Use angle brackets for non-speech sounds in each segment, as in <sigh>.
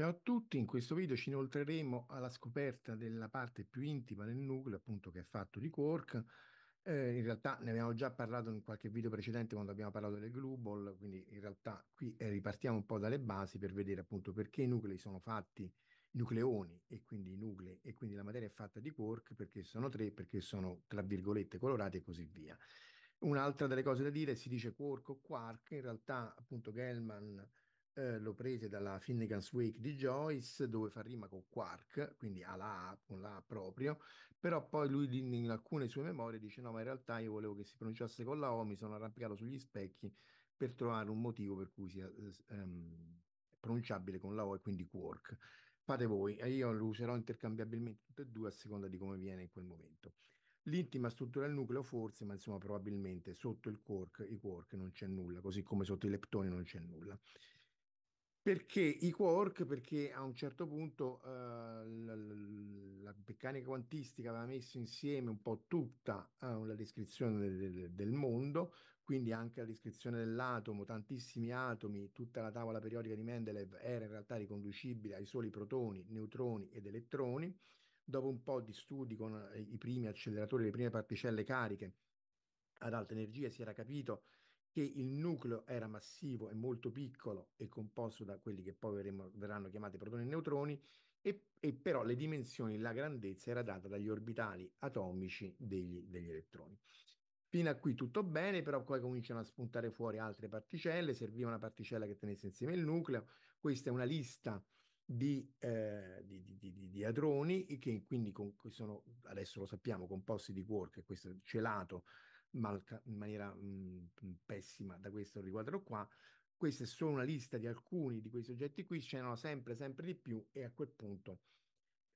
Ciao a tutti, in questo video ci inoltreremo alla scoperta della parte più intima del nucleo, appunto che è fatto di quark. Eh, in realtà ne abbiamo già parlato in qualche video precedente quando abbiamo parlato del glue ball, quindi in realtà qui eh, ripartiamo un po' dalle basi per vedere appunto perché i nuclei sono fatti, i nucleoni e quindi i nuclei e quindi la materia è fatta di quark, perché sono tre, perché sono tra virgolette colorati e così via. Un'altra delle cose da dire, si dice quark o quark, in realtà appunto Gell-Mann eh, lo prese dalla Finnegan's Wake di Joyce, dove fa rima con quark, quindi ha la A, con la A proprio, però poi lui in alcune sue memorie dice no, ma in realtà io volevo che si pronunciasse con la O, mi sono arrampicato sugli specchi per trovare un motivo per cui sia ehm, pronunciabile con la O e quindi quark. Fate voi, io lo userò intercambiabilmente tutte e due a seconda di come viene in quel momento. L'intima struttura del nucleo forse, ma insomma probabilmente sotto il quark, i quark non c'è nulla, così come sotto i leptoni non c'è nulla. Perché i quark? Perché a un certo punto eh, la, la, meccanica quantistica aveva messo insieme un po' tutta eh, la descrizione del, del, mondo, quindi anche la descrizione dell'atomo, tantissimi atomi, tutta la tavola periodica di Mendeleev era in realtà riconducibile ai soli protoni, neutroni ed elettroni. Dopo un po' di studi con eh, i primi acceleratori, le prime particelle cariche ad alta energia, si era capito che il nucleo era massivo e molto piccolo e composto da quelli che poi verremo, verranno chiamati protoni e neutroni, e, e, però le dimensioni, la grandezza era data dagli orbitali atomici degli, degli elettroni. Fino a qui tutto bene, però poi cominciano a spuntare fuori altre particelle, serviva una particella che tenesse insieme il nucleo, questa è una lista di, eh, di, di, di, hadroni che quindi con, sono, adesso lo sappiamo, composti di quark, questo celato malca, in maniera mh, mm, pessima da questo riquadro qua. Questa è solo una lista di alcuni di quei soggetti qui, c'erano sempre, sempre di più e a quel punto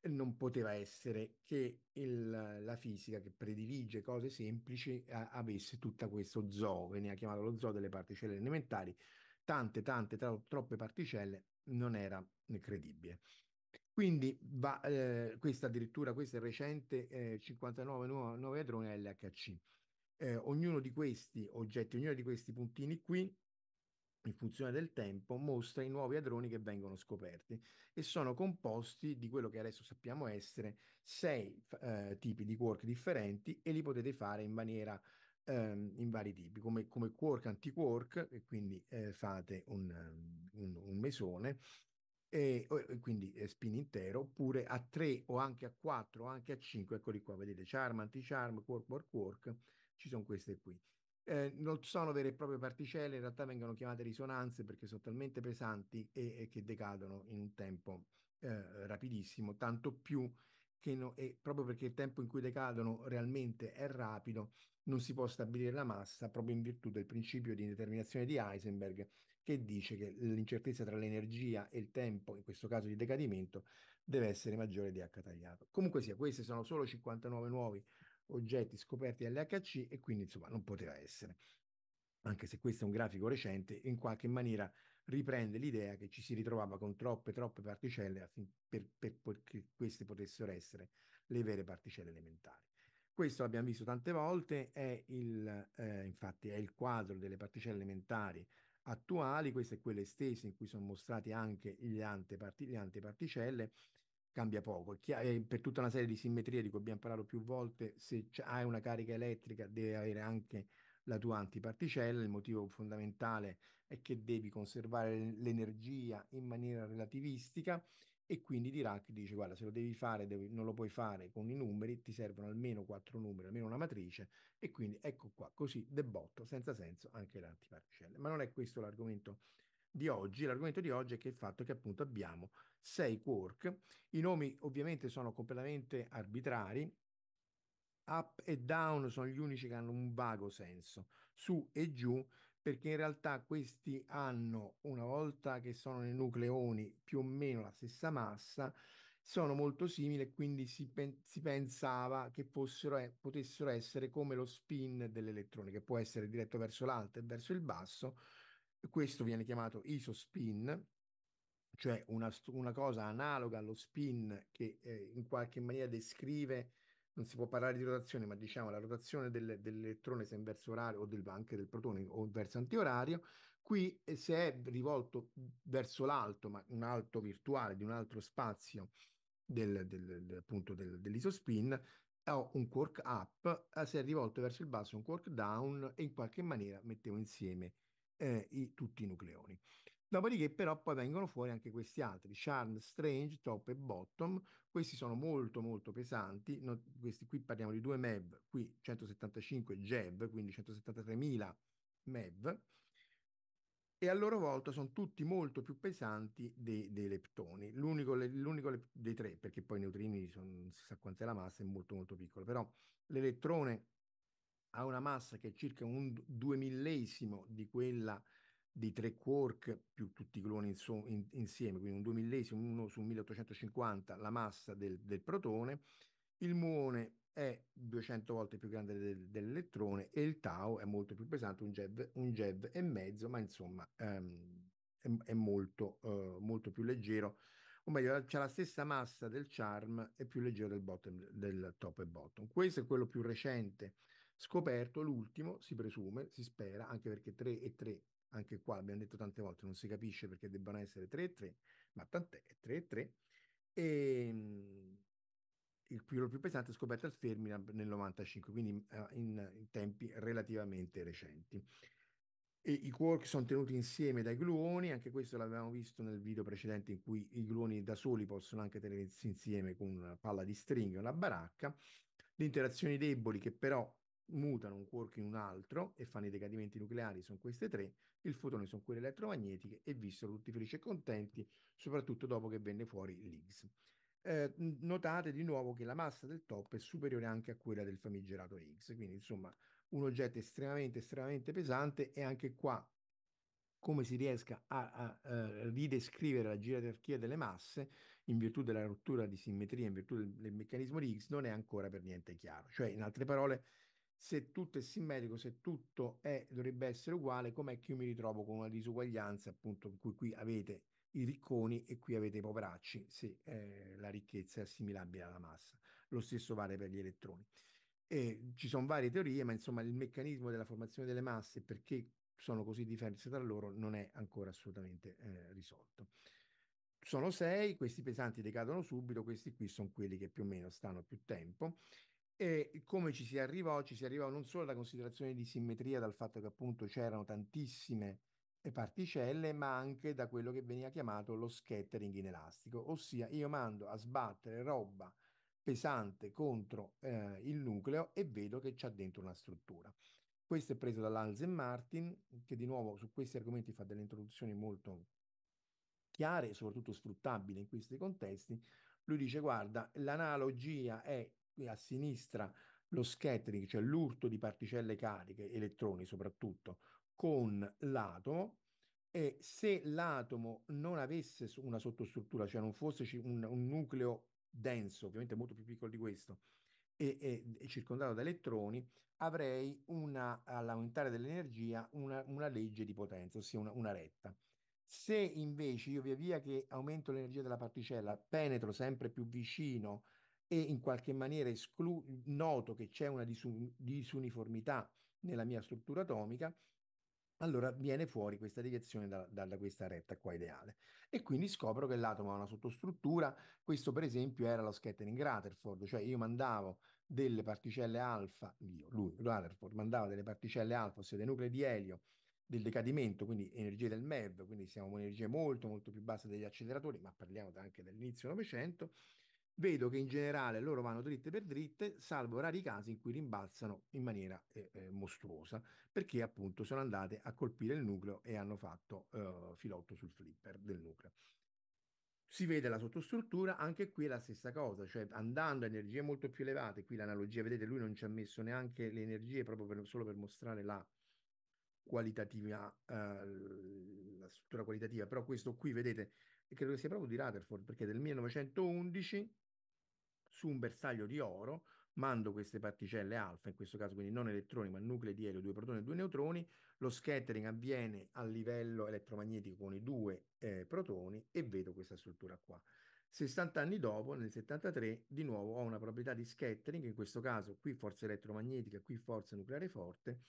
non poteva essere che il, la fisica che predilige cose semplici a, avesse tutto questo zoo, veniva chiamato lo zoo delle particelle elementari, tante, tante, tra, troppe particelle, non era credibile. Quindi va, eh, questa addirittura, questa è recente, eh, 59 nuovi, nuovi hadroni LHC eh, ognuno di questi oggetti, ognuno di questi puntini qui, in funzione del tempo, mostra i nuovi hadroni che vengono scoperti e sono composti di quello che adesso sappiamo essere sei eh, tipi di quark differenti e li potete fare in maniera ehm, in vari tipi, come, come quark anti-quark, e quindi eh, fate un, un, un mesone e, e quindi eh, spin intero, oppure a 3 o anche a 4 o anche a 5, eccoli qua, vedete, charm, anti-charm, quark, quark, quark, ci sono queste qui. Eh, non sono vere e proprie particelle, in realtà vengono chiamate risonanze perché sono talmente pesanti e, e che decadono in un tempo eh, rapidissimo, tanto più che no, proprio perché il tempo in cui decadono realmente è rapido, non si può stabilire la massa proprio in virtù del principio di indeterminazione di Heisenberg che dice che l'incertezza tra l'energia e il tempo, in questo caso di decadimento, deve essere maggiore di H tagliato. Comunque sia, questi sono solo 59 nuovi oggetti scoperti all'HC e quindi insomma non poteva essere. Anche se questo è un grafico recente, in qualche maniera riprende l'idea che ci si ritrovava con troppe, troppe particelle per, per, perché queste potessero essere le vere particelle elementari. Questo l'abbiamo visto tante volte, è il, eh, infatti è il quadro delle particelle elementari attuali, queste è quelle stesse in cui sono mostrati anche gli antiparti, le antiparticelle, cambia poco. Per tutta una serie di simmetrie di cui abbiamo parlato più volte, se hai una carica elettrica deve avere anche la tua antiparticella. Il motivo fondamentale è che devi conservare l'energia in maniera relativistica e quindi Dirac dice guarda se lo devi fare devi, non lo puoi fare con i numeri ti servono almeno quattro numeri almeno una matrice e quindi ecco qua così debotto senza senso anche le antiparticelle ma non è questo l'argomento di oggi l'argomento di oggi è che il fatto che appunto abbiamo sei quark i nomi ovviamente sono completamente arbitrari up e down sono gli unici che hanno un vago senso, su e giù, perché in realtà questi hanno, una volta che sono nei nucleoni, più o meno la stessa massa, sono molto simili quindi si, pen si pensava che fossero, eh, potessero essere come lo spin dell'elettrone, che può essere diretto verso l'alto e verso il basso. Questo viene chiamato isospin, cioè una, una cosa analoga allo spin che eh, in qualche maniera descrive non si può parlare di rotazione, ma diciamo la rotazione del, dell'elettrone se in verso orario o del, anche del protone o in verso antiorario, qui eh, se è rivolto verso l'alto, ma un alto virtuale di un altro spazio del, del, appunto dell'isospin, ho un quark up, eh, se è rivolto verso il basso un quark down e in qualche maniera mettevo insieme eh, i, tutti i nucleoni. Dopodiché però poi vengono fuori anche questi altri, Charm, Strange, Top e Bottom, questi sono molto molto pesanti, no, questi qui parliamo di 2 MeV, qui 175 GeV, quindi 173.000 MeV, e a loro volta sono tutti molto più pesanti dei, dei leptoni. L'unico, l'unico dei tre, perché poi i neutrini sono, non si sa quant'è la massa, è molto molto piccolo, però l'elettrone ha una massa che è circa un due millesimo di quella di tre quark più tutti i cloni in so, in, insieme, quindi un due millesimo, uno su 1850 la massa del, del protone, il muone è 200 volte più grande del, dell'elettrone e il tau è molto più pesante, un GeV, un GeV e mezzo, ma insomma um, è, è, molto, uh, molto più leggero, o meglio, c'è la stessa massa del charm e più leggero del, bottom, del top e bottom. Questo è quello più recente scoperto, l'ultimo, si presume, si spera, anche perché 3 e 3, anche qua abbiamo detto tante volte, non si capisce perché debbano essere 3 e 3, ma tant'è, 3 e 3. E, il più, più pesante è scoperto al Fermi nel 95, quindi uh, in, in, tempi relativamente recenti. E I quark sono tenuti insieme dai gluoni, anche questo l'avevamo visto nel video precedente in cui i gluoni da soli possono anche tenersi insieme con una palla di stringhe una baracca. Le interazioni deboli che però mutano un quark in un altro e fanno i decadimenti nucleari sono queste tre, il fotone sono quelle elettromagnetiche e vissero tutti felici e contenti, soprattutto dopo che venne fuori l'Higgs eh, notate di nuovo che la massa del top è superiore anche a quella del famigerato X, quindi insomma un oggetto estremamente, estremamente pesante e anche qua come si riesca a, a, a ridescrivere la gerarchia delle masse in virtù della rottura di simmetria, in virtù del, del meccanismo di X, non è ancora per niente chiaro. Cioè, in altre parole, se tutto è simmetrico, se tutto è, dovrebbe essere uguale, com'è che io mi ritrovo con una disuguaglianza, appunto, in cui qui avete i ricconi e qui avete i poveracci se eh, la ricchezza è assimilabile alla massa. Lo stesso vale per gli elettroni. E ci sono varie teorie, ma insomma il meccanismo della formazione delle masse, perché sono così diverse tra loro, non è ancora assolutamente eh, risolto. Sono sei, questi pesanti decadono subito, questi qui sono quelli che più o meno stanno più tempo. E come ci si arrivò? Ci si arrivò non solo alla considerazione di simmetria, dal fatto che appunto c'erano tantissime particelle, ma anche da quello che veniva chiamato lo scattering in elastico, ossia io mando a sbattere roba pesante contro eh, il nucleo e vedo che c'è dentro una struttura. Questo è preso dall'Alzen Martin, che di nuovo su questi argomenti fa delle introduzioni molto chiare e soprattutto sfruttabili in questi contesti. Lui dice, guarda, l'analogia è qui a sinistra lo scattering, cioè l'urto di particelle cariche, elettroni soprattutto, con l'atomo e se l'atomo non avesse una sottostruttura, cioè non fosse un, un nucleo denso, ovviamente molto più piccolo di questo, e, e, e circondato da elettroni, avrei una, all'aumentare dell'energia una, una, legge di potenza, ossia una, una retta. Se invece io via via che aumento l'energia della particella penetro sempre più vicino e in qualche maniera esclu- noto che c'è una disun- disuniformità nella mia struttura atomica, allora viene fuori questa deviazione da, da, da, questa retta qua ideale. E quindi scopro che l'atomo ha una sottostruttura. Questo, per esempio, era lo scattering Rutherford, cioè io mandavo delle particelle alfa, io, lui, Rutherford, mandava delle particelle alfa, ossia dei nuclei di elio, del decadimento, quindi energie del MEV, quindi siamo con energie molto, molto più basse degli acceleratori, ma parliamo anche dell'inizio Novecento vedo che in generale loro vanno dritte per dritte, salvo rari casi in cui rimbalzano in maniera eh, eh, mostruosa, perché appunto sono andate a colpire il nucleo e hanno fatto eh, filotto sul flipper del nucleo. Si vede la sottostruttura, anche qui è la stessa cosa, cioè andando a energie molto più elevate, qui l'analogia, vedete, lui non ci ha messo neanche le energie proprio per, solo per mostrare la qualitativa, eh, la struttura qualitativa, però questo qui, vedete, credo che sia proprio di Rutherford, perché del 1911 su un bersaglio di oro, mando queste particelle alfa, in questo caso quindi non elettroni ma nuclei di elio, due protoni e due neutroni, lo scattering avviene a livello elettromagnetico con i due eh, protoni e vedo questa struttura qua. 60 anni dopo, nel 73, di nuovo ho una proprietà di scattering, in questo caso qui forza elettromagnetica, qui forza nucleare forte,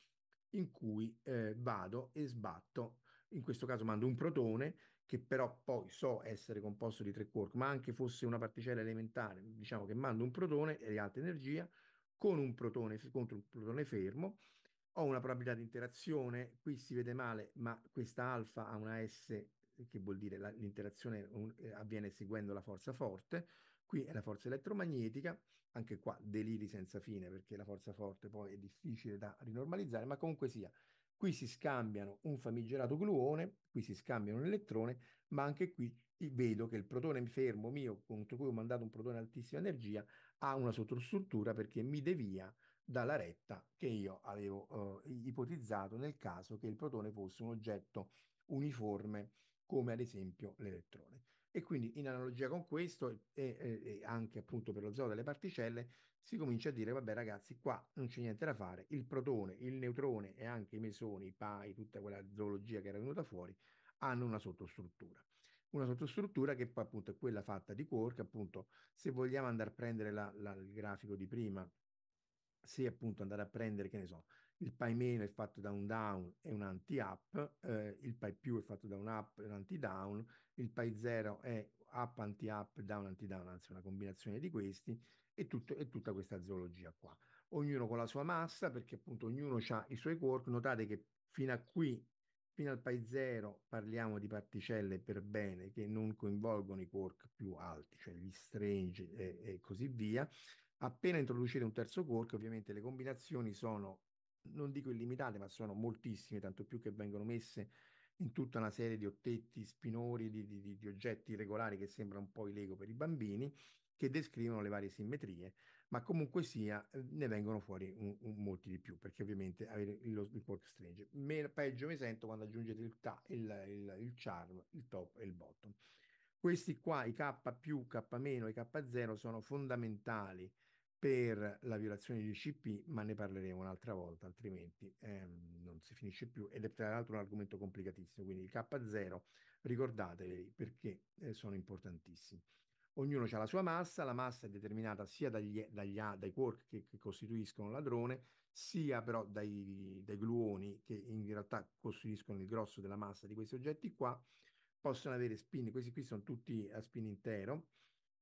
in cui eh, vado e sbatto, in questo caso mando un protone che però poi so essere composto di tre quark, ma anche fosse una particella elementare, diciamo che mando un protone di alta energia con un protone contro un protone fermo, ho una probabilità di interazione, qui si vede male, ma questa alfa ha una S che vuol dire l'interazione eh, avviene seguendo la forza forte, qui è la forza elettromagnetica, anche qua deliri senza fine perché la forza forte poi è difficile da rinormalizzare, ma comunque sia, qui si scambiano un famigerato gluone, qui si scambiano un elettrone, ma anche qui vedo che il protone fermo mio, contro cui ho mandato un protone altissima energia, ha una sottostruttura perché mi devia dalla retta che io avevo eh, ipotizzato nel caso che il protone fosse un oggetto uniforme come ad esempio l'elettrone. E quindi in analogia con questo e, e, e, anche appunto per lo zoo delle particelle si comincia a dire vabbè ragazzi qua non c'è niente da fare, il protone, il neutrone e anche i mesoni, i pai, tutta quella zoologia che era venuta fuori hanno una sottostruttura. Una sottostruttura che poi appunto è quella fatta di quark, appunto se vogliamo andare a prendere la, la, il grafico di prima se appunto andare a prendere, che ne so, il pi meno è fatto da un down e un anti-up, eh, il pi più è fatto da un up e un anti-down, il pi 0 è up anti-up, down anti-down, anzi una combinazione di questi, e, tutto, e tutta questa zoologia qua. Ognuno con la sua massa, perché appunto ognuno ha i suoi quark. Notate che fino a qui, fino al pi 0, parliamo di particelle per bene che non coinvolgono i quark più alti, cioè gli strange e, e così via. Appena introducete un terzo quark, ovviamente le combinazioni sono, non dico illimitate, ma sono moltissime, tanto più che vengono messe in tutta una serie di ottetti spinori, di, di, di oggetti regolari che sembrano un po' i Lego per i bambini, che descrivono le varie simmetrie, ma comunque sia eh, ne vengono fuori un, un, molti di più, perché ovviamente avere il, il quark strange. Me, peggio mi sento quando aggiungete il, ta, il, il, il charm, il top e il bottom. Questi qua, i K più, K meno e K0, sono fondamentali per la violazione di CP, ma ne parleremo un'altra volta, altrimenti ehm, non si finisce più. Ed è tra l'altro un argomento complicatissimo, quindi il K0 ricordatevi perché eh, sono importantissimi. Ognuno ha la sua massa, la massa è determinata sia dagli, dagli, dai quark che, che, costituiscono l'adrone, sia però dai, dai gluoni che in realtà costituiscono il grosso della massa di questi oggetti qua, possono avere spin, questi qui sono tutti a spin intero,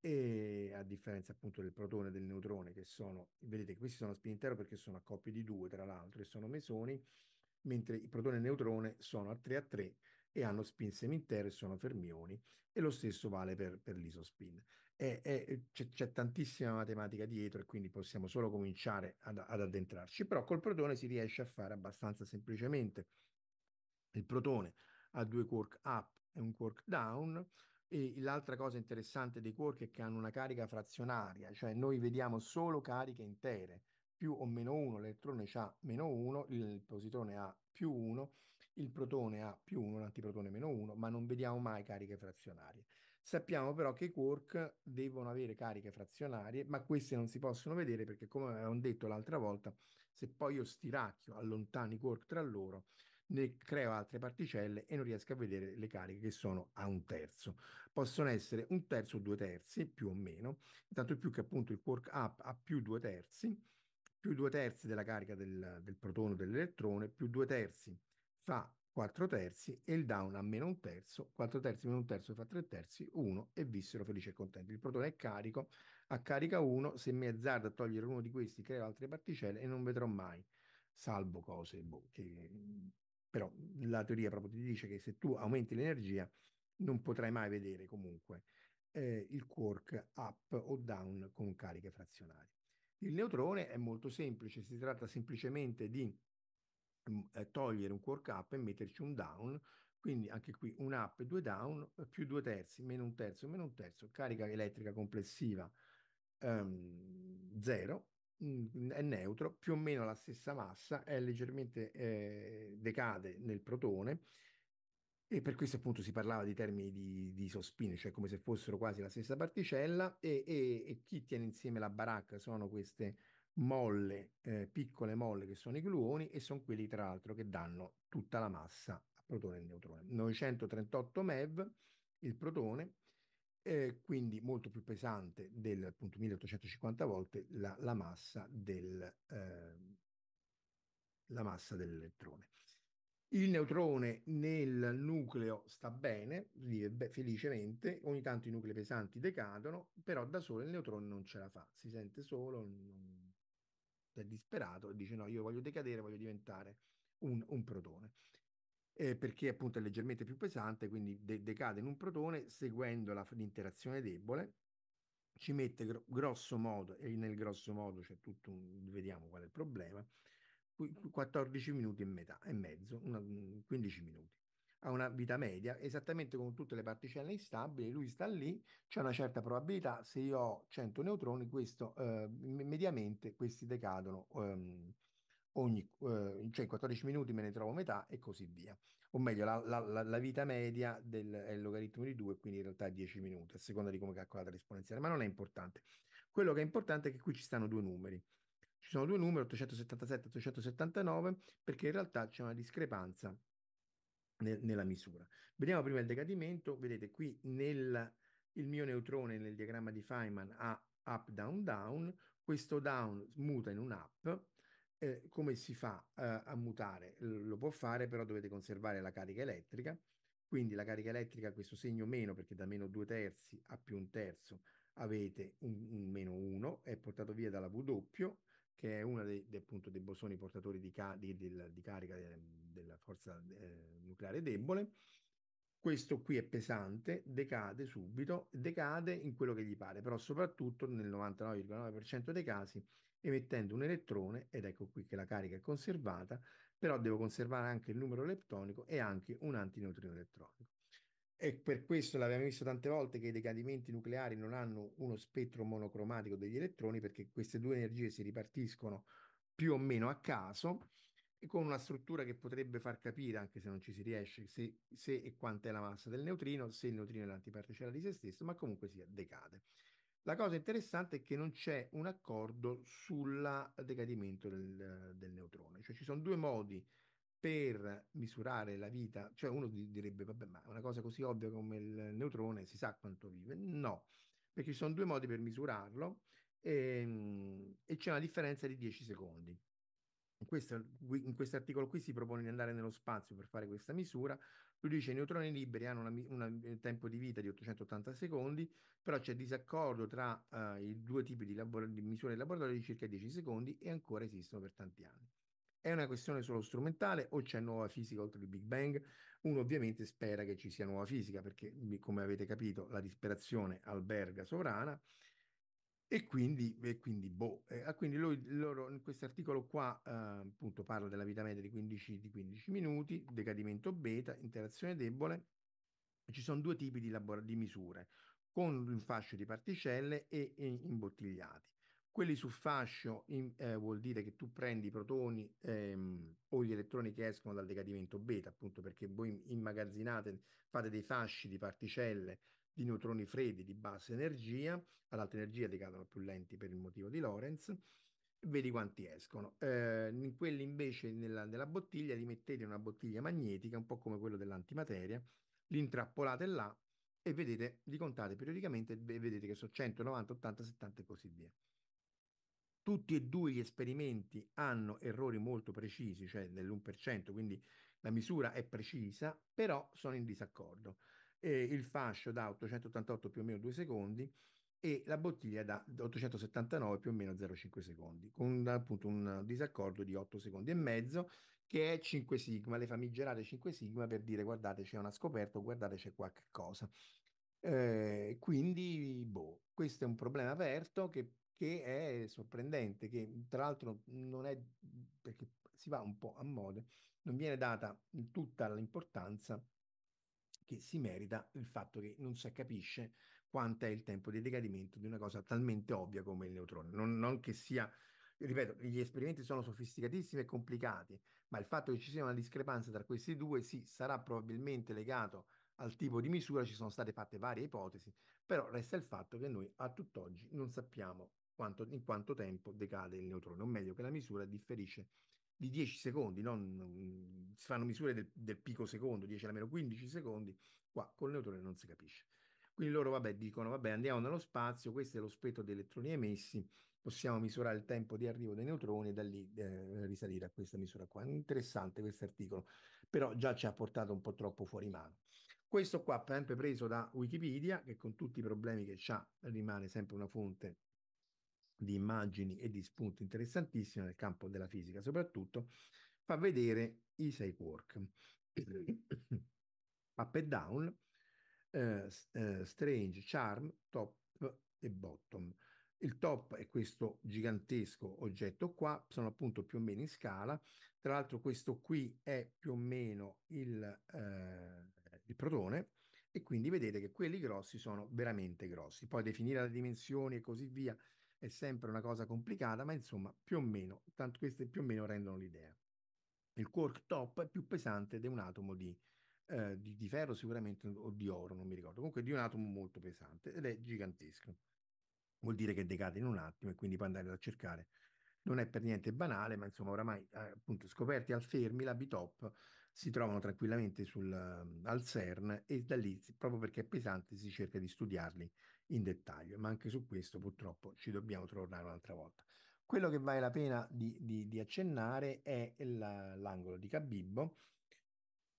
e a differenza appunto del protone e del neutrone che sono, vedete questi sono a spin intero perché sono a coppie di due tra l'altro e sono mesoni, mentre il protone e il neutrone sono a 3 a 3 e hanno spin semi-intero e sono fermioni e lo stesso vale per, per l'isospin. C'è tantissima matematica dietro e quindi possiamo solo cominciare ad, ad addentrarci, però col protone si riesce a fare abbastanza semplicemente. Il protone ha due quark up e un quark down. E l'altra cosa interessante dei quark è che hanno una carica frazionaria, cioè noi vediamo solo cariche intere, più o meno 1, l'elettrone ha meno 1, il positrone ha più 1, il protone ha più 1, l'antiprotone meno 1, ma non vediamo mai cariche frazionarie. Sappiamo però che i quark devono avere cariche frazionarie, ma queste non si possono vedere perché, come avevamo detto l'altra volta, se poi io stiracchio, allontano i quark tra loro, ne creo altre particelle e non riesco a vedere le cariche che sono a un terzo. Possono essere un terzo o due terzi, più o meno, tanto più che appunto il quark up ha più due terzi, più due terzi della carica del, del o dell'elettrone, più due terzi fa 4 terzi e il down ha meno un terzo, 4 terzi meno un terzo fa 3 terzi, 1 e vissero felici e contenti. Il protone è carico, a carica 1, se mi azzardo a togliere uno di questi creo altre particelle e non vedrò mai, salvo cose boh, che però la teoria proprio ti dice che se tu aumenti l'energia non potrai mai vedere comunque eh, il quark up o down con cariche frazionarie. Il neutrone è molto semplice, si tratta semplicemente di mm, eh, togliere un quark up e metterci un down, quindi anche qui un up e due down, più due terzi, meno un terzo, meno un terzo, carica elettrica complessiva 0, um, Mm, è neutro, più o meno la stessa massa, è leggermente eh, decade nel protone e per questo appunto si parlava di termini di, di isospin, cioè come se fossero quasi la stessa particella e, e, e chi tiene insieme la baracca sono queste molle, eh, piccole molle che sono i gluoni e sono quelli tra l'altro che danno tutta la massa a protone e neutrone. 938 MeV il protone eh, quindi molto più pesante del appunto 1850 volte la, la massa del, eh, la massa dell'elettrone. Il neutrone nel nucleo sta bene, vive felicemente, ogni tanto i nuclei pesanti decadono, però da solo il neutrone non ce la fa, si sente solo, non... è disperato e dice no, io voglio decadere, voglio diventare un, un protone. Eh, perché appunto è leggermente più pesante, quindi de decade in un protone seguendo l'interazione debole, ci mette gro grosso modo, e nel grosso modo c'è tutto un, vediamo qual è il problema, 14 minuti e, metà, e mezzo, una, 15 minuti. Ha una vita media, esattamente come tutte le particelle instabili, lui sta lì, c'è una certa probabilità, se io ho 100 neutroni, questo, eh, mediamente questi decadono ehm, ogni, eh, cioè in 14 minuti me ne trovo metà e così via. O meglio, la, la, la vita media del, è il logaritmo di 2, quindi in realtà è 10 minuti, a seconda di come calcolate l'esponenziale, ma non è importante. Quello che è importante è che qui ci stanno due numeri. Ci sono due numeri, 877 e 879, perché in realtà c'è una discrepanza nel, nella misura. Vediamo prima il decadimento, vedete qui nel, il mio neutrone nel diagramma di Feynman ha up, down, down, questo down muta in un up, eh, come si fa eh, a mutare? Lo può fare, però dovete conservare la carica elettrica, quindi la carica elettrica questo segno meno perché da meno due terzi a più un terzo avete un, un meno 1, è portato via dalla W, che è uno dei, dei, appunto, dei bosoni portatori di, ca di, di, di carica de della forza eh, nucleare debole. Questo qui è pesante, decade subito, decade in quello che gli pare, però soprattutto nel 99,9% dei casi emettendo un elettrone, ed ecco qui che la carica è conservata, però devo conservare anche il numero leptonico e anche un antineutrino elettronico. E per questo l'abbiamo visto tante volte che i decadimenti nucleari non hanno uno spettro monocromatico degli elettroni perché queste due energie si ripartiscono più o meno a caso con una struttura che potrebbe far capire, anche se non ci si riesce, se, se e quanta è la massa del neutrino, se il neutrino è l'antiparticella di se stesso, ma comunque sia decade. La cosa interessante è che non c'è un accordo sul decadimento del, del neutrone, cioè ci sono due modi per misurare la vita, cioè uno direbbe, vabbè, ma una cosa così ovvia come il neutrone si sa quanto vive. No, perché ci sono due modi per misurarlo e, ehm, e c'è una differenza di 10 secondi. In questo, in questo articolo qui si propone di andare nello spazio per fare questa misura. Lui dice che i neutroni liberi hanno un tempo di vita di 880 secondi, però c'è disaccordo tra uh, i due tipi di, di misure di laboratorio di circa 10 secondi e ancora esistono per tanti anni. È una questione solo strumentale o c'è nuova fisica oltre il Big Bang? Uno ovviamente spera che ci sia nuova fisica perché, come avete capito, la disperazione alberga sovrana e quindi, e quindi boh. Eh, quindi lui, loro, in questo articolo qua eh, appunto parla della vita media di 15, di 15 minuti, decadimento beta, interazione debole. Ci sono due tipi di, di misure, con un fascio di particelle e, e imbottigliati. Quelli su fascio in, eh, vuol dire che tu prendi i protoni ehm, o gli elettroni che escono dal decadimento beta, appunto perché voi immagazzinate, fate dei fasci di particelle di neutroni freddi di bassa energia, ad alta energia decadono più lenti per il motivo di Lorentz, vedi quanti escono. Eh, in quelli invece nella, nella, bottiglia li mettete in una bottiglia magnetica, un po' come quello dell'antimateria, li intrappolate là e vedete, li contate periodicamente e vedete che sono 100, 90, 80, 70 e così via. Tutti e due gli esperimenti hanno errori molto precisi, cioè dell'1%, quindi la misura è precisa, però sono in disaccordo. Eh, il fascio da 888 più o meno 2 secondi e la bottiglia da 879 più o meno 0,5 secondi, con appunto un disaccordo di 8 secondi e mezzo, che è 5 sigma, le famigerate 5 sigma per dire guardate c'è una scoperta, guardate c'è qualche cosa. Eh, quindi, boh, questo è un problema aperto che che è sorprendente, che tra l'altro non è, perché si va un po' a mode, non viene data tutta l'importanza che si merita il fatto che non si capisce quanto è il tempo di decadimento di una cosa talmente ovvia come il neutrone. Non, non che sia, ripeto, gli esperimenti sono sofisticatissimi e complicati, ma il fatto che ci sia una discrepanza tra questi due sì, sarà probabilmente legato al tipo di misura, ci sono state fatte varie ipotesi, però resta il fatto che noi a tutt'oggi non sappiamo quanto, in quanto tempo decade il neutrone, o meglio che la misura differisce di 10 secondi, non, si fanno misure del, del pico secondo, 10 alla meno 15 secondi, qua col neutrone non si capisce. Quindi loro, vabbè, dicono, vabbè, andiamo nello spazio, questo è lo spettro di elettroni emessi, possiamo misurare il tempo di arrivo dei neutroni e da lì eh, risalire a questa misura qua. Interessante questo articolo, però già ci ha portato un po' troppo fuori mano. Questo qua, sempre preso da Wikipedia, che con tutti i problemi che ha rimane sempre una fonte di immagini e di spunti interessantissimi nel campo della fisica, soprattutto, fa vedere i sei quark. <coughs> Up e down, eh, eh, strange, charm, top e bottom. Il top è questo gigantesco oggetto qua, sono appunto più o meno in scala. Tra l'altro questo qui è più o meno il, eh, il protone e quindi vedete che quelli grossi sono veramente grossi. Poi definire le dimensioni e così via è sempre una cosa complicata, ma insomma più o meno, tanto queste più o meno rendono l'idea. Il quark top è più pesante di un atomo di, eh, di, di ferro sicuramente o di oro, non mi ricordo, comunque di un atomo molto pesante ed è gigantesco. Vuol dire che decade in un attimo e quindi puoi andare a cercare non è per niente banale, ma insomma oramai eh, appunto scoperti al Fermi, la B-Top si trovano tranquillamente sul, uh, al CERN e da lì, proprio perché è pesante, si cerca di studiarli in dettaglio, ma anche su questo purtroppo ci dobbiamo tornare un'altra volta. Quello che vale la pena di, di, di accennare è l'angolo di Cabibbo,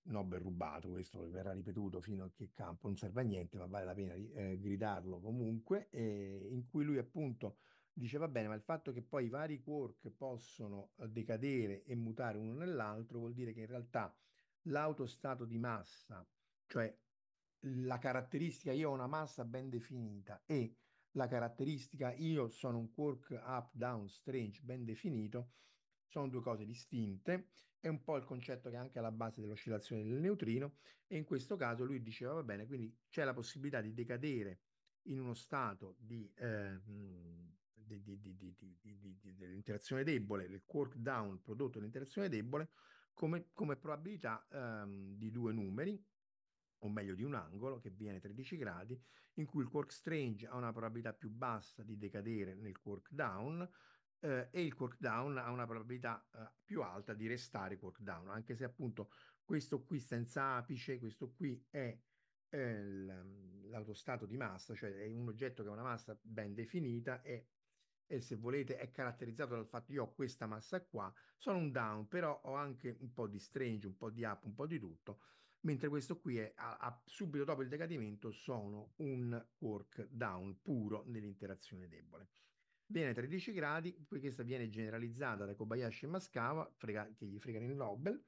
Nobel rubato, questo verrà ripetuto fino a che campo non serve a niente, ma vale la pena eh, gridarlo comunque, eh, in cui lui appunto dice va bene, ma il fatto che poi i vari quark possono eh, decadere e mutare uno nell'altro vuol dire che in realtà l'autostato di massa, cioè la caratteristica io ho una massa ben definita e la caratteristica io sono un quark up, down, strange ben definito, sono due cose distinte, è un po' il concetto che è anche alla base dell'oscillazione del neutrino e in questo caso lui diceva va bene, quindi c'è la possibilità di decadere in uno stato di, eh, di, di, dell'interazione debole, del quark down prodotto dall'interazione debole, come, come probabilità ehm, di due numeri, o meglio di un angolo che viene 13 gradi, in cui il quark strange ha una probabilità più bassa di decadere nel quark down eh, e il quark down ha una probabilità eh, più alta di restare quark down, anche se appunto questo qui senza apice, questo qui è l'autostato di massa, cioè è un oggetto che ha una massa ben definita e e se volete è caratterizzato dal fatto che io ho questa massa qua, sono un down, però ho anche un po' di strange, un po' di up, un po' di tutto, mentre questo qui è a, a, subito dopo il decadimento sono un quark down puro nell'interazione debole. Viene a 13 gradi, poi questa viene generalizzata da Kobayashi e Mascava, frega, che gli fregano il Nobel,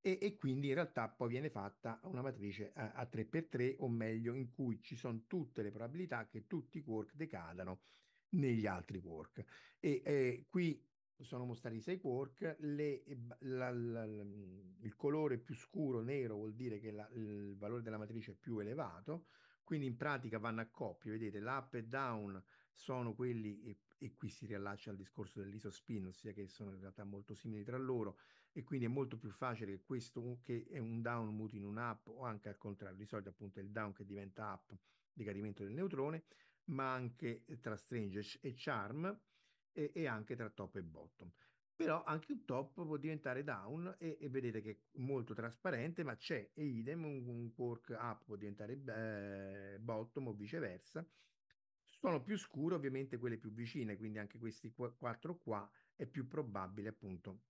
e, e, quindi in realtà poi viene fatta una matrice a, a 3x3, o meglio, in cui ci sono tutte le probabilità che tutti i quark decadano negli altri quark. E eh, qui sono mostrati sei quark, le, la, la, la, il colore più scuro, nero, vuol dire che il valore della matrice è più elevato, quindi in pratica vanno a coppie, vedete, l'up e down sono quelli, e, e qui si riallaccia al discorso dell'isospin, ossia che sono in realtà molto simili tra loro, e quindi è molto più facile che questo che è un down muti in un up, o anche al contrario, di solito appunto è il down che diventa up, decadimento del neutrone, ma anche tra Strange e Charm e, e anche tra top e bottom. Però anche un top può diventare down e, e vedete che è molto trasparente, ma c'è e idem, un, un quark up può diventare eh, bottom o viceversa. Sono più scure ovviamente quelle più vicine, quindi anche questi qu quattro qua è più probabile appunto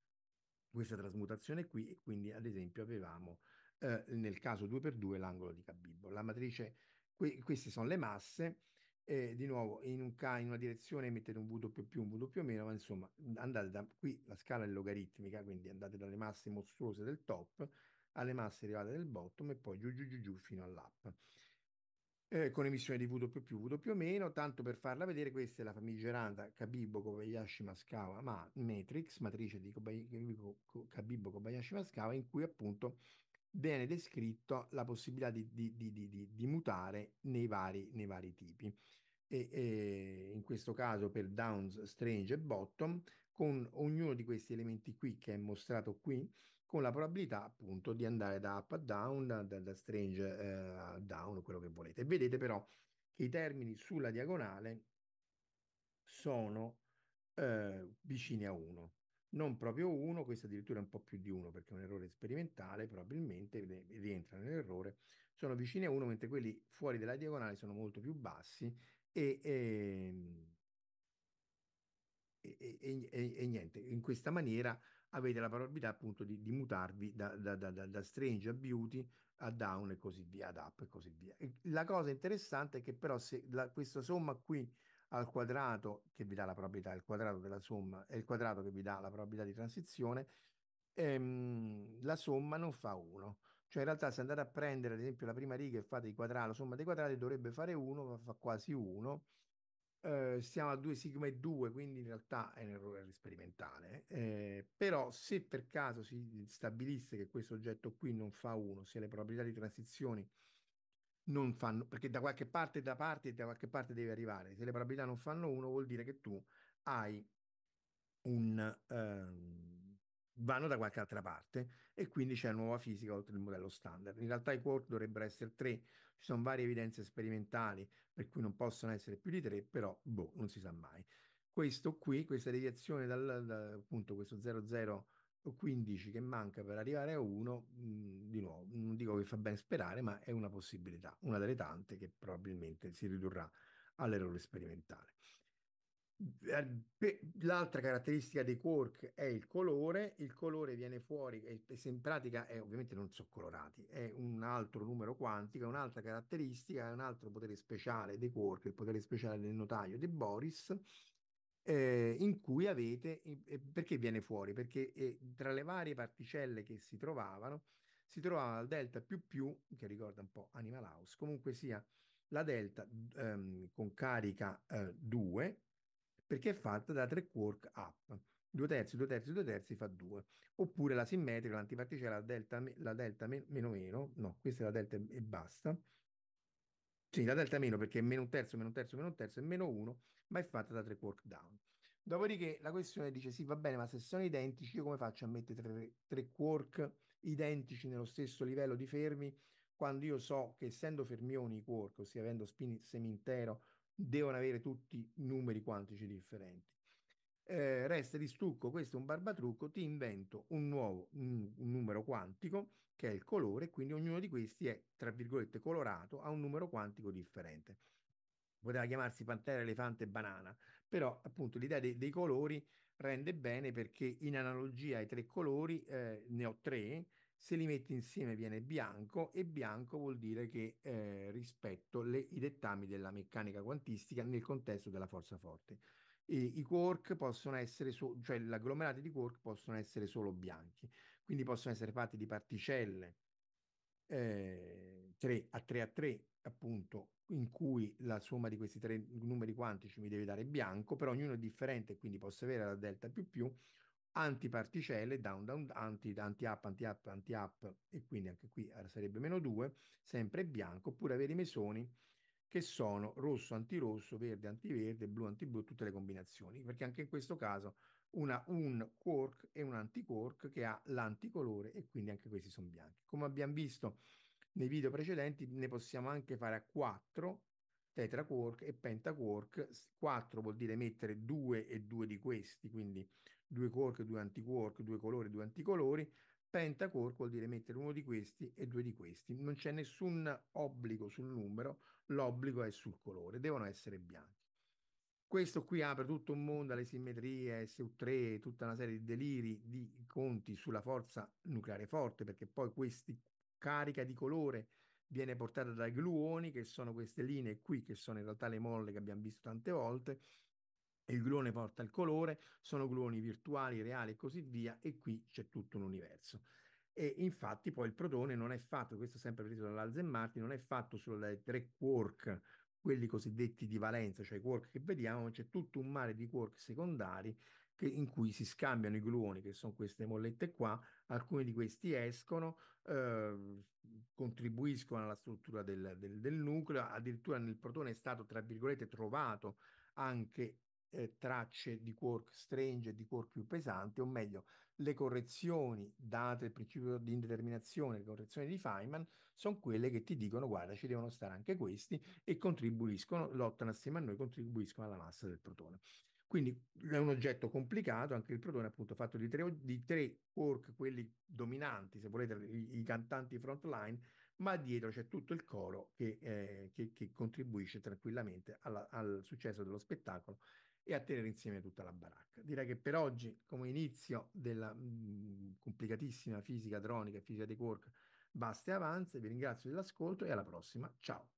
questa trasmutazione qui e quindi ad esempio avevamo eh, nel caso 2x2 l'angolo di Cabibbo. La matrice, que queste sono le masse e di nuovo in, un K in una direzione mettete un W più, un W più meno, ma insomma andate da qui, la scala è logaritmica, quindi andate dalle masse mostruose del top alle masse arrivate del bottom e poi giù giù giù giù fino all'up. Eh, con emissione di W più, W più meno, tanto per farla vedere, questa è la famigerata Kabibbo Kobayashi Maskawa ma matrix, matrice di Kobayashi Maskawa, in cui appunto viene descritto la possibilità di, di, di, di mutare nei vari, nei vari tipi. E, e, in questo caso per Downs, Strange e Bottom, con ognuno di questi elementi qui che è mostrato qui, con la probabilità appunto di andare da up a down, da, da strange eh, a down, quello che volete. Vedete però che i termini sulla diagonale sono eh, vicini a 1 non proprio 1, questo addirittura è un po' più di 1 perché è un errore sperimentale, probabilmente rientra nell'errore, sono vicini a 1, mentre quelli fuori della diagonale sono molto più bassi e, e, e, e niente, in questa maniera avete la probabilità appunto di, di mutarvi da, da, da, da, strange a beauty a down e così via, ad up e così via. La cosa interessante è che però se la, questa somma qui al quadrato che vi dà la probabilità, il quadrato della somma è il quadrato che vi dà la probabilità di transizione, ehm, la somma non fa 1. Cioè in realtà se andate a prendere ad esempio la prima riga e fate quadrati, la somma dei quadrati dovrebbe fare 1, ma fa quasi 1. Eh, stiamo a 2 sigma e 2, quindi in realtà è un errore sperimentale. Eh, però se per caso si stabilisse che questo oggetto qui non fa 1, se le probabilità di transizioni non fanno, perché da qualche parte, da parte, da qualche parte deve arrivare. Se le probabilità non fanno 1, vuol dire che tu hai un... Um, vanno da qualche altra parte e quindi c'è nuova fisica oltre il modello standard. In realtà i quark dovrebbero essere tre, ci sono varie evidenze sperimentali per cui non possono essere più di tre, però boh, non si sa mai. Questo qui, questa deviazione dal, da, appunto questo 00 15 che manca per arrivare a 1, di nuovo, non dico che fa bene sperare, ma è una possibilità, una delle tante che probabilmente si ridurrà all'errore sperimentale. L'altra caratteristica dei quark è il colore, il colore viene fuori, in pratica è, ovviamente non sono colorati, è un altro numero quantico, è un'altra caratteristica, è un altro potere speciale dei quark, il potere speciale del notaio di Boris, eh, in cui avete, eh, perché viene fuori? Perché eh, tra le varie particelle che si trovavano, si trovava il delta più più, che ricorda un po' Animal House, comunque sia la delta ehm, con carica 2, eh, perché è fatta da tre quark up. 2 terzi, 2 terzi, 2 terzi fa 2. Oppure la simmetrica, l'antiparticella, la delta, la delta meno meno, no, questa è la delta e basta, sì, la delta meno perché è meno un terzo, meno un terzo, meno un terzo è meno 1, ma è fatta da tre quark down. Dopodiché la questione dice sì, va bene, ma se sono identici, io come faccio a mettere tre, tre quark identici nello stesso livello di fermi quando io so che essendo fermioni i quark, ossia avendo spin semi-intero, devono avere tutti numeri quantici differenti. Eh, resta di stucco, questo è un barbatrucco, ti invento un nuovo un, un numero quantico che è il colore, quindi ognuno di questi è, tra virgolette, colorato a un numero quantico differente. Poteva chiamarsi pantera, elefante e banana, però appunto l'idea dei, dei colori rende bene perché in analogia ai tre colori, eh, ne ho tre, se li metti insieme viene bianco e bianco vuol dire che eh, rispetto le, i dettami della meccanica quantistica nel contesto della forza forte. I quark possono essere, so, cioè gli agglomerati di quark possono essere solo bianchi, quindi possono essere fatti di particelle eh, 3 a 3 a 3, appunto, in cui la somma di questi tre numeri quantici mi deve dare bianco, però ognuno è differente, quindi posso avere la delta più più, antiparticelle, down, down, anti, anti-up, anti-up, anti-up, e quindi anche qui sarebbe meno 2, sempre bianco, oppure avere i mesoni che sono rosso antirosso, verde antiverde, blu antiblu, tutte le combinazioni, perché anche in questo caso una, un quark e un antiquark che ha l'anticolore e quindi anche questi sono bianchi. Come abbiamo visto nei video precedenti, ne possiamo anche fare a 4 tetraquark e pentaquark. 4 vuol dire mettere due e due di questi, quindi due quark, due antiquark, due colori, due anticolori. Pentacore vuol dire mettere uno di questi e due di questi. Non c'è nessun obbligo sul numero, l'obbligo è sul colore, devono essere bianchi. Questo qui apre tutto un mondo alle simmetrie, SU3, tutta una serie di deliri, di conti sulla forza nucleare forte, perché poi questa carica di colore viene portata dai gluoni, che sono queste linee qui, che sono in realtà le molle che abbiamo visto tante volte, il gluone porta il colore, sono gluoni virtuali, reali e così via, e qui c'è tutto un universo. E infatti poi il protone non è fatto, questo sempre preso dall'Alzen Martin, non è fatto dai tre quark, quelli cosiddetti di valenza, cioè i quark che vediamo, c'è tutto un mare di quark secondari che, in cui si scambiano i gluoni, che sono queste mollette qua, alcuni di questi escono, eh, contribuiscono alla struttura del, del, del nucleo, addirittura nel protone è stato, tra virgolette, trovato anche eh, tracce di quark strange e di quark più pesanti, o meglio, le correzioni date il principio di indeterminazione, le correzioni di Feynman, sono quelle che ti dicono guarda, ci devono stare anche questi e contribuiscono, lottano assieme a noi, contribuiscono alla massa del protone. Quindi è un oggetto complicato, anche il protone appunto fatto di tre, di tre quark, quelli dominanti, se volete, i, i cantanti frontline, ma dietro c'è tutto il coro che, eh, che- che contribuisce tranquillamente alla- al successo dello spettacolo e a tenere insieme tutta la baracca. Direi che per oggi, come inizio della mh, complicatissima fisica dronica e fisica dei quark, basta e avanza. Vi ringrazio dell'ascolto e alla prossima. Ciao.